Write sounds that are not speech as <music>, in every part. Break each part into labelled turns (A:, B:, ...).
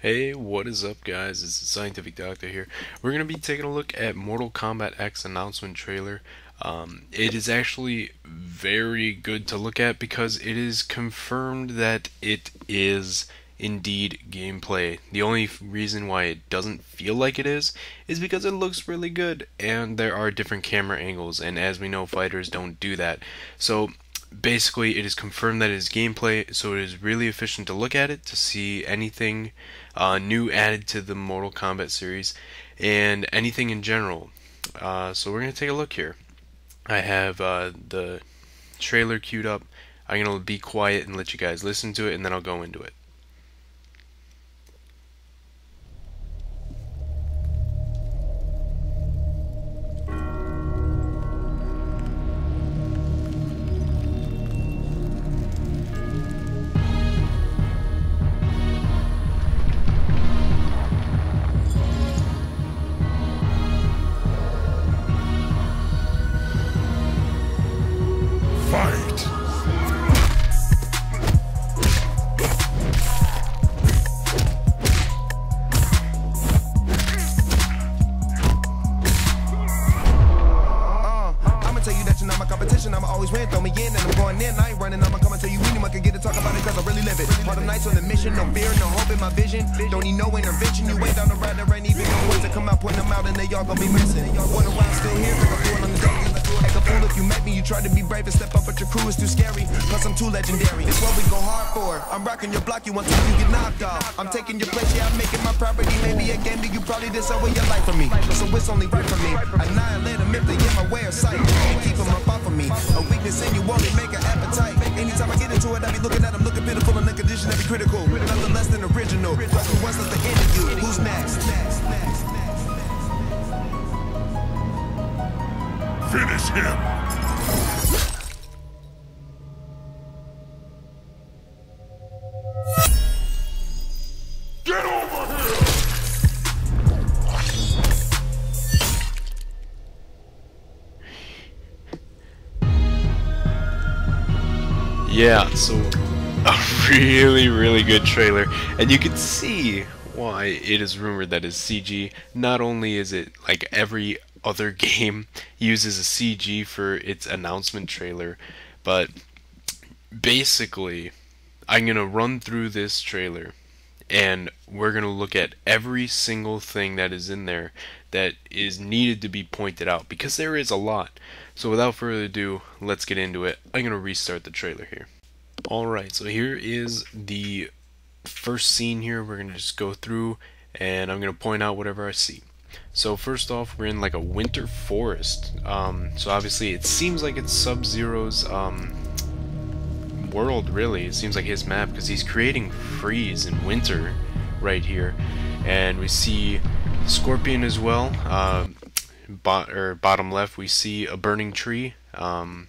A: Hey, what is up guys? It's the Scientific Doctor here. We're going to be taking a look at Mortal Kombat X announcement trailer. Um, it is actually very good to look at because it is confirmed that it is indeed gameplay. The only reason why it doesn't feel like it is is because it looks really good and there are different camera angles and as we know fighters don't do that. So basically it is confirmed that it is gameplay so it is really efficient to look at it to see anything uh, new added to the Mortal Kombat series and anything in general. Uh, so we're going to take a look here. I have uh, the trailer queued up. I'm going to be quiet and let you guys listen to it and then I'll go into it
B: I'ma win. Throw me in and I'm going in. I ain't running. I'ma come and tell you anyone can get to talk about it cause I really live it. All the nights on the mission, no fear, no hope in my vision. Don't need no intervention. You ain't down the ride, there ain't even no words to come out, putting them out, and they all gonna be missing. Wonder why I'm still here, I'm doing on the daily. Act a fool if you met me, you tried to be brave and step up, but your crew is too scary. Plus, I'm too legendary. It's what we go hard for. I'm rocking your block, you want time, you get knocked off. I'm taking your place, yeah, I'm making my property. Maybe a game that you probably so with your life for me. So it's only right for me. Annihilate them if they get my way of sight. Keep them up off of me. In only make an appetite. Anytime I get into it, I be looking at them looking pitiful and the condition that be critical. Nothing less than original.
A: Yeah, so a really, really good trailer, and you can see why it is rumored that it's CG. Not only is it like every other <laughs> game uses a CG for its announcement trailer, but basically, I'm gonna run through this trailer and we're going to look at every single thing that is in there that is needed to be pointed out because there is a lot. So without further ado, let's get into it. I'm going to restart the trailer here. Alright, so here is the first scene here. We're going to just go through and I'm going to point out whatever I see. So first off, we're in like a winter forest. Um, so obviously it seems like it's Sub-Zero's um, world really. It seems like his map because he's creating freeze in winter right here. And we see Scorpion as well. Uh, or bottom left we see a burning tree. Um,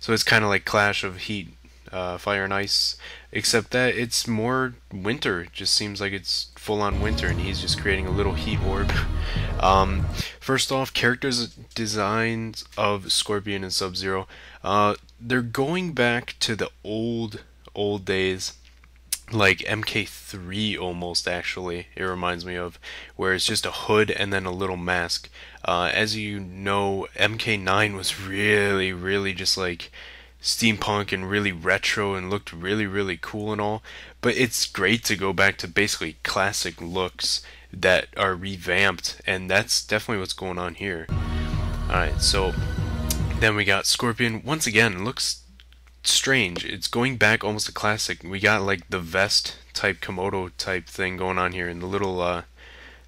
A: so it's kind of like Clash of Heat, uh, Fire and Ice, except that it's more winter. It just seems like it's full on winter, and he's just creating a little heat orb. <laughs> um, first off, characters designs of Scorpion and Sub Zero. Uh, they're going back to the old old days like MK3 almost actually it reminds me of where it's just a hood and then a little mask. Uh, as you know MK9 was really really just like steampunk and really retro and looked really really cool and all but it's great to go back to basically classic looks that are revamped and that's definitely what's going on here. Alright so then we got Scorpion. Once again, looks strange. It's going back almost a classic. We got like the vest type Komodo type thing going on here and the little uh,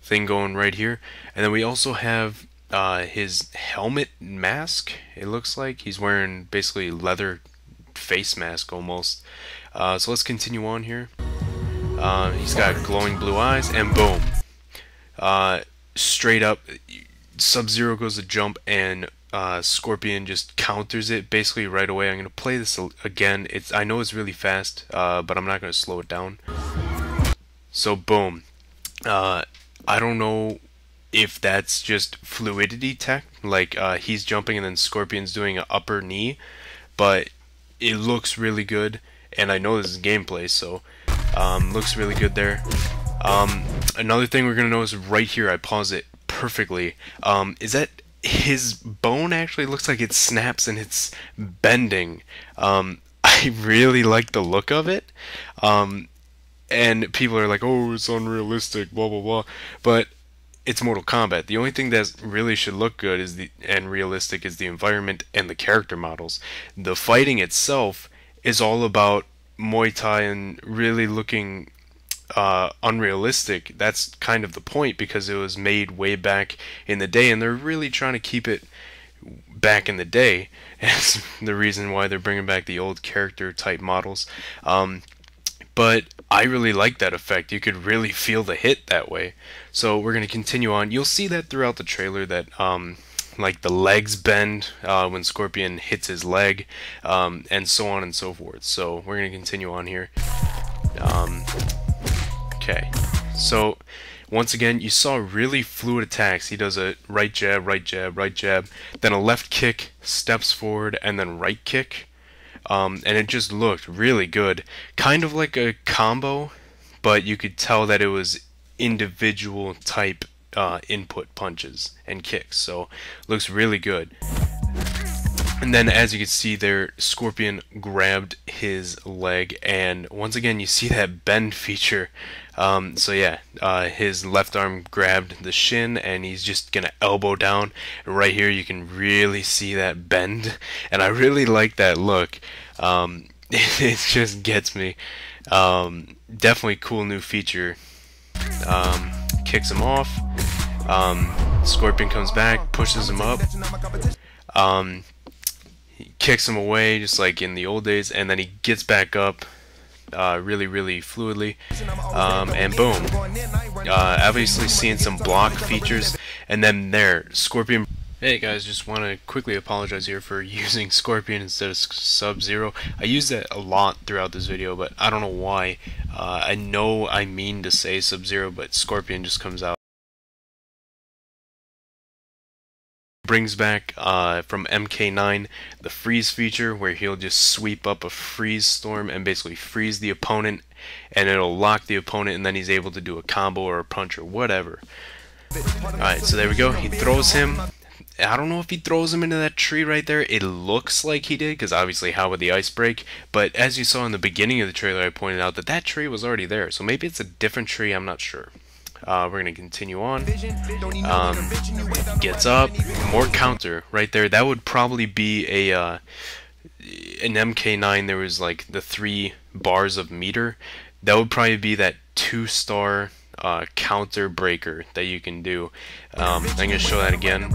A: thing going right here. And then we also have uh, his helmet mask. It looks like he's wearing basically leather face mask almost. Uh, so let's continue on here. Uh, he's got glowing blue eyes and boom. Uh, straight up, Sub-Zero goes to jump and uh, Scorpion just counters it basically right away. I'm gonna play this again. It's I know it's really fast, uh, but I'm not gonna slow it down. So boom. Uh, I don't know if that's just fluidity tech, like uh, he's jumping and then Scorpion's doing an upper knee, but it looks really good. And I know this is gameplay, so um, looks really good there. Um, another thing we're gonna notice right here, I pause it perfectly, um, is that his bone actually looks like it snaps and it's bending. Um, <laughs> I really like the look of it. Um, and people are like, "Oh, it's unrealistic," blah blah blah. But it's Mortal Kombat. The only thing that really should look good is the and realistic is the environment and the character models. The fighting itself is all about Muay Thai and really looking uh, unrealistic. That's kind of the point because it was made way back in the day, and they're really trying to keep it back in the day. <laughs> As the reason why they're bringing back the old character type models. Um, but I really like that effect. You could really feel the hit that way. So we're gonna continue on. You'll see that throughout the trailer that um, like the legs bend uh, when Scorpion hits his leg, um, and so on and so forth. So we're gonna continue on here. Um, okay, so once again, you saw really fluid attacks. He does a right jab, right jab, right jab, then a left kick, steps forward, and then right kick. Um, and it just looked really good. Kind of like a combo, but you could tell that it was individual type uh, input punches and kicks. So looks really good. And then as you can see there, Scorpion grabbed his leg and once again you see that bend feature. Um, so yeah, uh, his left arm grabbed the shin and he's just gonna elbow down. Right here you can really see that bend <laughs> and I really like that look. Um, <laughs> it, just gets me. Um, definitely cool new feature. Um, kicks him off. Um, Scorpion comes back, pushes him up. Kicks him away just like in the old days, and then he gets back up uh, really, really fluidly, um, and boom. Uh, obviously seeing some block features, and then there, Scorpion. Hey guys, just want to quickly apologize here for <laughs> using Scorpion instead of Sub-Zero. I use that a lot throughout this video, but I don't know why. Uh, I know I mean to say Sub-Zero, but Scorpion just comes out. Brings back uh, from MK9 the freeze feature where he'll just sweep up a freeze storm and basically freeze the opponent and it'll lock the opponent and then he's able to do a combo or a punch or whatever. Alright, so there we go. He throws him. I don't know if he throws him into that tree right there. It looks like he did because obviously how would the ice break? But as you saw in the beginning of the trailer I pointed out that that tree was already there. So maybe it's a different tree, I'm not sure. Uh, we're going to continue on. Um, gets up. More counter right there. That would probably be a... Uh, in MK9 there was like the three bars of meter. That would probably be that two-star uh, counter breaker that you can do. Um, I'm going to show that again.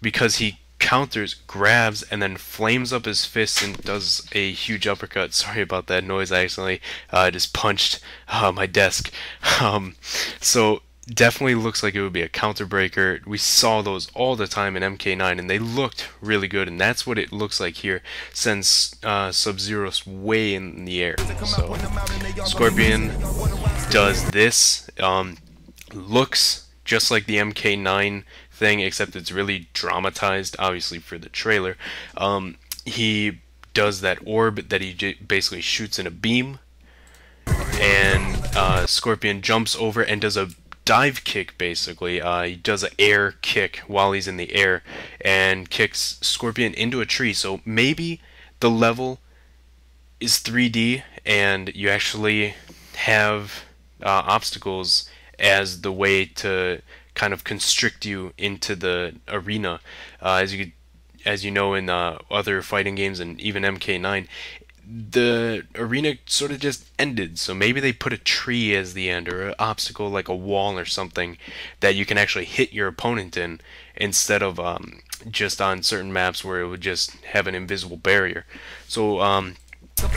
A: Because he counters, grabs, and then flames up his fist and does a huge uppercut. <laughs> Sorry about that noise. I accidentally uh, just punched uh, my desk. <laughs> Um, so definitely looks like it would be a counter breaker. We saw those all the time in MK9 and they looked really good and that's what it looks like here since uh, Sub-Zero's way in the air. So Scorpion does this. Um, looks just like the MK9 thing, except it's really dramatized, obviously, for the trailer. Um, he does that orb that he basically shoots in a beam, and uh, Scorpion jumps over and does a dive kick, basically. Uh, he does an air kick while he's in the air, and kicks Scorpion into a tree. So maybe the level is 3D, and you actually have uh, obstacles as the way to kind of constrict you into the arena. Uh, as you as you know in uh, other fighting games and even MK9, the arena sort of just ended. So maybe they put a tree as the end or an obstacle like a wall or something that you can actually hit your opponent in instead of um, just on certain maps where it would just have an invisible barrier. So um,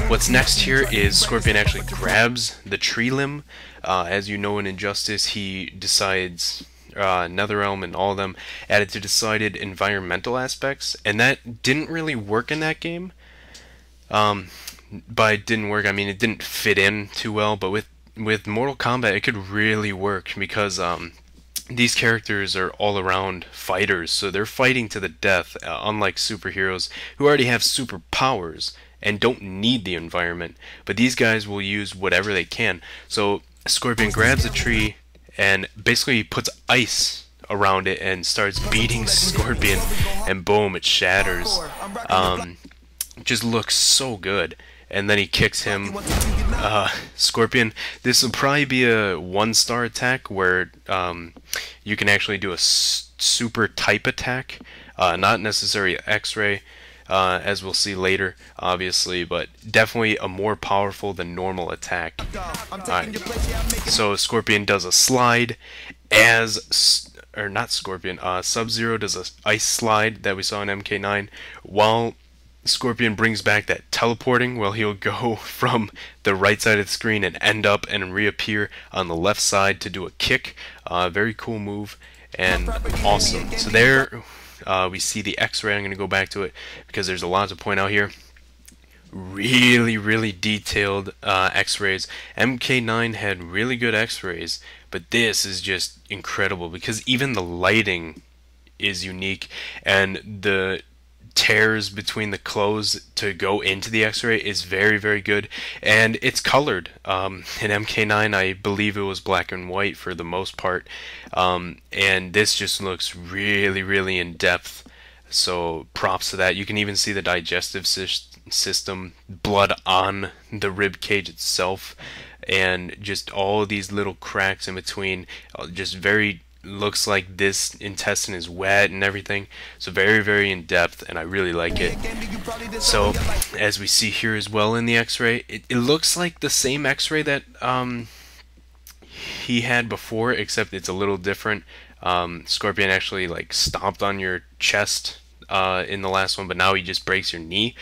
A: what's next here is Scorpion actually grabs the tree limb. Uh, as you know in Injustice, he decides uh, NetherRealm and all of them added to decided environmental aspects, and that didn't really work in that game. Um, by it didn't work, I mean it didn't fit in too well, but with with Mortal Kombat it could really work because um, these characters are all around fighters, so they're fighting to the death, uh, unlike superheroes who already have superpowers and don't need the environment. But these guys will use whatever they can. So Scorpion grabs a tree and basically he puts ice around it and starts beating Scorpion, and boom, it shatters. Um, just looks so good. And then he kicks him. Uh, Scorpion. This will probably be a one-star attack where um, you can actually do a super type attack, uh, not necessarily X-ray. Uh, as we'll see later, obviously, but definitely a more powerful than normal attack. Right. So Scorpion does a slide as or not Scorpion, uh, Sub-Zero does a ice slide that we saw in MK9, while Scorpion brings back that teleporting, well, he'll <laughs> go from the right side of the screen and end up and reappear on the left side to do a kick. Uh, very cool move and awesome. So there uh, we see the X-ray. I'm going to go back to it because there's a lot to point out here. Really, really detailed uh, X-rays. MK9 had really good X-rays, but this is just incredible because even the lighting is unique and the tears between the clothes to go into the x-ray is very very good. And it's colored. Um, in mk9 i believe it was black and white for the most part. Um, and this just looks really really in depth. So props to that. You can even see the digestive system blood on the rib cage itself. And just all these little cracks in between uh, just very looks like this intestine is wet and everything. So very, very in depth, and I really like it. So as we see here as well in the X-ray, it, it looks like the same X-ray that um, he had before, except it's a little different. Um, Scorpion actually like stomped on your chest uh, in the last one, but now he just breaks your knee.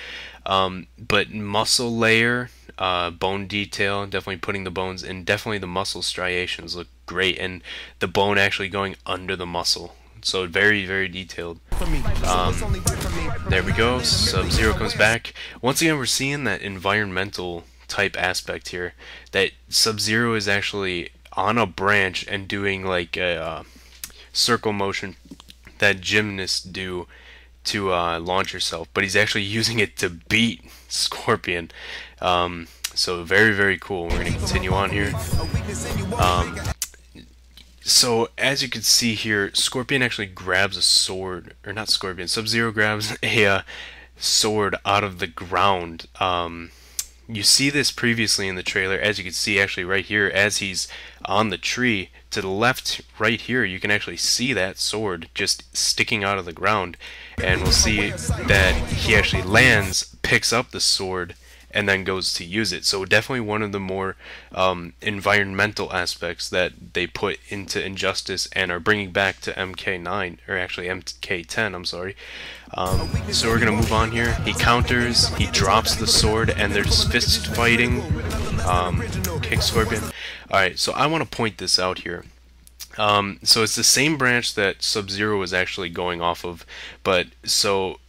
A: Um, but muscle layer, uh, bone detail, definitely putting the bones in. Definitely the muscle striations look great, and the bone actually going under the muscle. So very, very detailed. Um, there we go. Sub-Zero comes back. Once again, we're seeing that environmental type aspect here. That Sub-Zero is actually on a branch and doing like a uh, circle motion that gymnasts do to uh, launch yourself, but he's actually <laughs> using it to beat Scorpion. Um, so very, very cool. We're going to continue on here. Um, so as you can see here, Scorpion actually grabs a sword, or not Scorpion, Sub-Zero grabs <laughs> a uh, sword out of the ground. Um, you see this previously in the trailer, as you can see actually right here, as he's on the tree, to the left right here, you can actually see that sword just sticking out of the ground. And we'll see that he actually lands, picks up the sword, and then goes to use it. So definitely one of the more um, environmental aspects that they put into Injustice and are bringing back to MK9 or actually MK10. I'm sorry. Um, so we're gonna move on here. He counters, he drops the sword, and they're just fist fighting. Um, kick Scorpion. All right, so I want to point this out here. Um, so it's the same branch that Sub-Zero was actually going off of, but so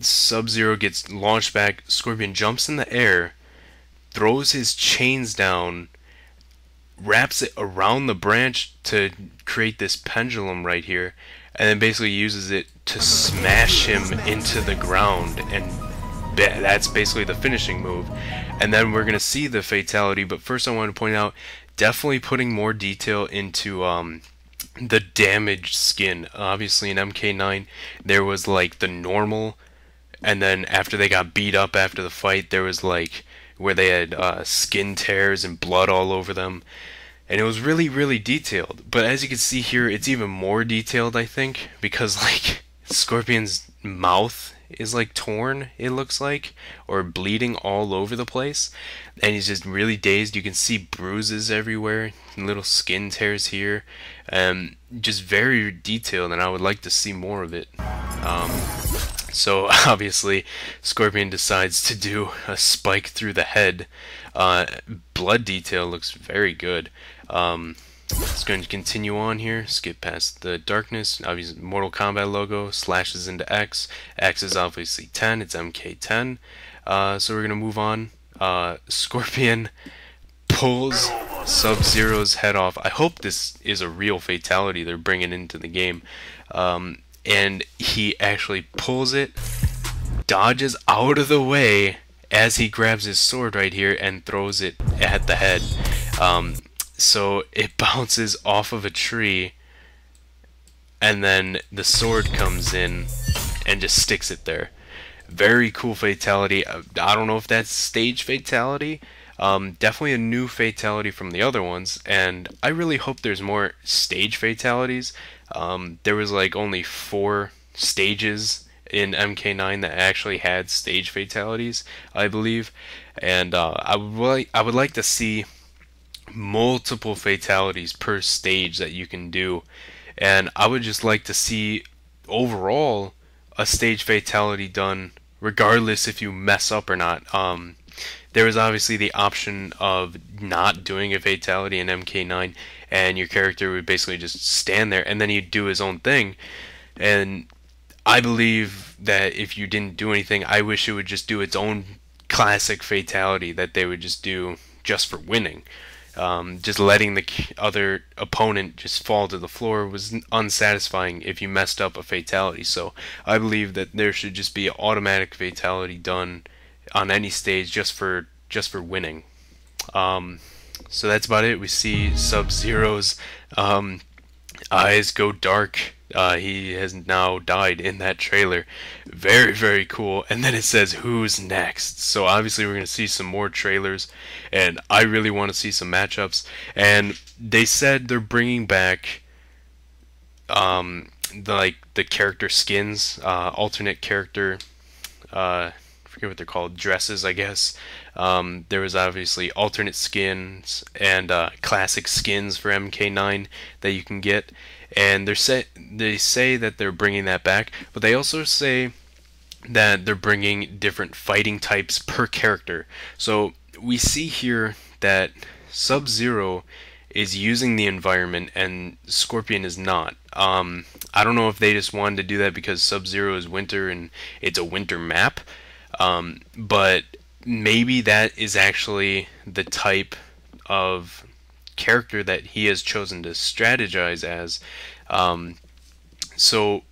A: Sub-Zero gets launched back. Scorpion jumps in the air, throws his chains down, wraps it around the branch to create this pendulum right here, and then basically uses it to smash him into the ground. And that's basically the finishing move. And then we're going to see the fatality, but first I want to point out definitely putting more detail into um, the damaged skin. Obviously in MK9 there was like the normal and then after they got beat up after the fight, there was like where they had uh, skin tears and blood all over them, and it was really really detailed. But as you can see here, it's even more detailed, I think, because <laughs> like Scorpion's mouth is like torn it looks like or bleeding all over the place and he's just really dazed you can see bruises everywhere little skin tears here um, just very detailed and I would like to see more of it um, so <laughs> obviously, Scorpion decides to do a spike through the head. Uh, blood detail looks very good. Um, it's going to continue on here, skip past the darkness, obviously Mortal Kombat logo, slashes into X, X is obviously 10, it's MK10, uh, so we're going to move on. Uh, Scorpion pulls Sub-Zero's head off. I hope this is a real fatality they're bringing into the game. Um, and he actually pulls it, dodges out of the way as he grabs his sword right here and throws it at the head. Um, so it <laughs> bounces off of a tree, and then the sword comes in and just sticks it there. Very cool fatality. I don't know if that's stage fatality. Um, definitely a new fatality from the other ones, and I really hope there's more stage fatalities. Um, there was like only four stages in MK9 that actually had stage fatalities, I believe, and uh, I would I would like to see multiple fatalities per stage that you can do, and I would just like to see overall a stage fatality done regardless if you mess up or not. Um, obviously the option of not doing a fatality in MK9, and your character would basically just stand there, and then he'd do his own thing. And I believe that if you didn't do anything, I wish it would just do its own classic fatality that they would just do just for winning. Um, just letting the other opponent just fall to the floor was unsatisfying if you messed up a fatality. So I believe that there should just be automatic fatality done on any stage just for just for winning. Um, so that's about it. We see Sub Zero's um, eyes go dark. Uh, he has now died in that trailer. Very, very cool. And then it says, Who's next? So obviously, we're going to see some more trailers. And I really want to see some matchups. And they said they're bringing back. Um, the, like the character skins, uh, alternate character uh, forget what they're called, dresses, I guess. Um, there was obviously alternate skins and uh, classic skins for MK9 that you can get, and they say they say that they're bringing that back, but they also say that they're bringing different fighting types per character. So we see here that Sub Zero is using the environment and Scorpion is not. Um, I don't know if they just wanted to do that because Sub Zero is winter and it's a winter map, um, but maybe that is actually the type of character that he has chosen to strategize as. Um, so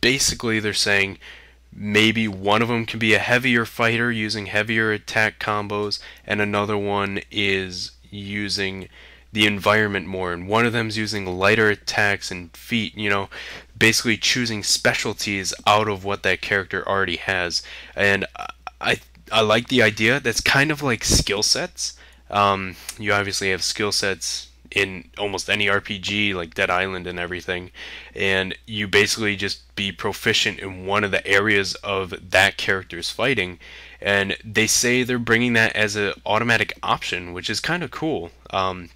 A: basically, they're saying maybe one of them can be a heavier fighter using heavier attack combos, and another one is using the environment more, and one of them's using lighter attacks and feet, you know, basically choosing specialties out of what that character already has. And I I like the idea. That's kind of like skill sets. Um, you obviously have skill sets in almost any RPG like Dead Island and everything, and you basically just be proficient in one of the areas of that character's fighting. And they say they're bringing that as an automatic option, which is kind of cool. Um,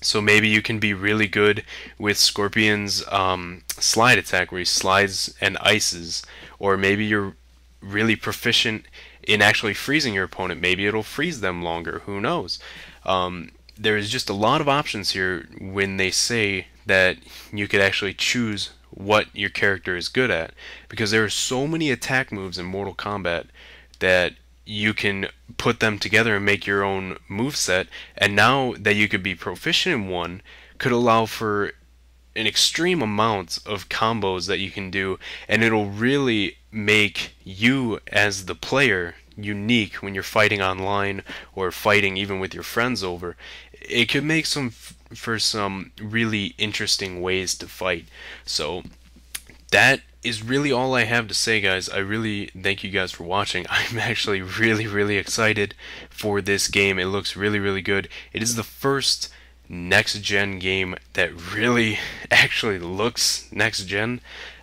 A: so maybe you can be really good with Scorpion's um, slide attack where he slides and ices, or maybe you're really proficient in actually freezing your opponent. Maybe it'll freeze them longer. Who knows? Um, there's just a lot of options here when they say that you could actually choose what your character is good at because there are so many attack moves in Mortal Kombat that you can put them together and make your own move set and now that you could be proficient in one could allow for an extreme amount of combos that you can do and it'll really make you as the player unique when you're fighting online or fighting even with your friends over it could make some for some really interesting ways to fight so that is really all I have to say, guys. I really thank you guys for watching. <laughs> I'm actually really, really excited for this game. It looks really, really good. It is the first next gen game that really <laughs> actually looks next gen.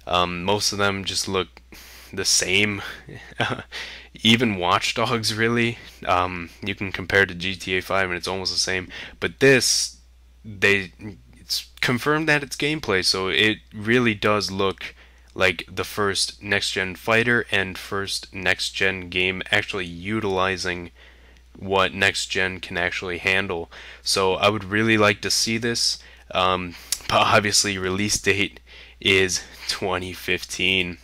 A: Um, most of them just look the same. <laughs> Even Watch Dogs, really. Um, you can compare to GTA 5 and it's almost the same. But this, they it's confirmed that it's gameplay, so it really does look like the first next gen fighter and first next gen game actually utilizing what next gen can actually handle. So I would really like to see this. Um, <laughs> but obviously, release date is 2015.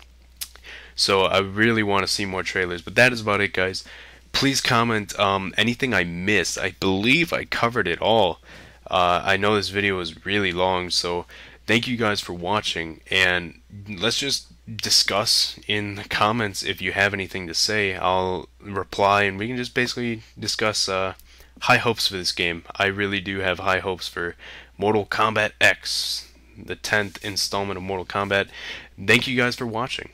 A: So I really want to see more trailers. But that is about it, guys. Please comment um, anything I missed. I believe I covered it all. Uh, I know this video was really long, so thank you guys for watching and let's just discuss in the comments if you have anything to say i'll reply and we can just basically discuss uh, high hopes for this game. I really do have high hopes for Mortal Kombat X, the 10th installment of Mortal Kombat. Thank you guys for watching.